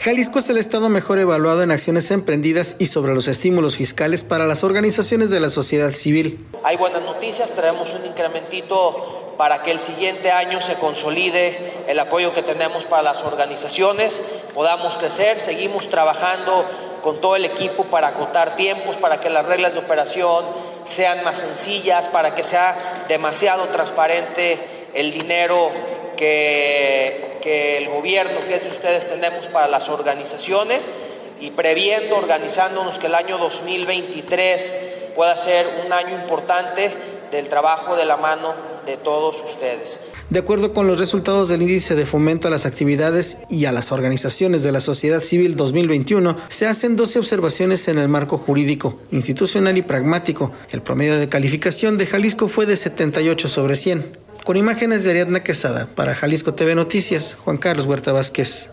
Jalisco es el estado mejor evaluado en acciones emprendidas y sobre los estímulos fiscales para las organizaciones de la sociedad civil. Hay buenas noticias, traemos un incrementito para que el siguiente año se consolide el apoyo que tenemos para las organizaciones, podamos crecer, seguimos trabajando con todo el equipo para acotar tiempos, para que las reglas de operación sean más sencillas, para que sea demasiado transparente el dinero que que el gobierno, que es de ustedes, tenemos para las organizaciones y previendo, organizándonos que el año 2023 pueda ser un año importante del trabajo de la mano de todos ustedes. De acuerdo con los resultados del índice de fomento a las actividades y a las organizaciones de la sociedad civil 2021, se hacen 12 observaciones en el marco jurídico, institucional y pragmático. El promedio de calificación de Jalisco fue de 78 sobre 100. Con imágenes de Ariadna Quesada, para Jalisco TV Noticias, Juan Carlos Huerta Vázquez.